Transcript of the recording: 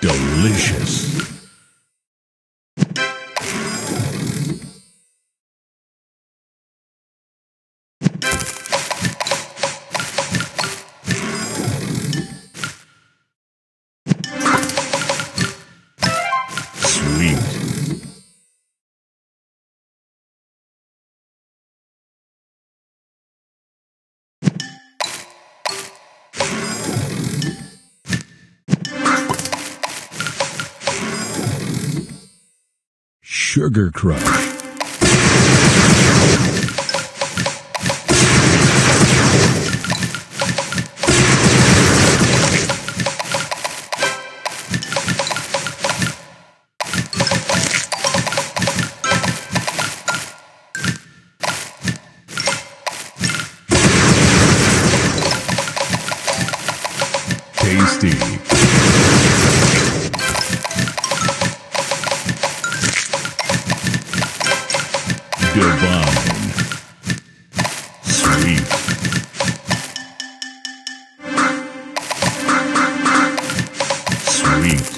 Delicious. Sugar Crush. Tasty. divine. Sweet. Sweet.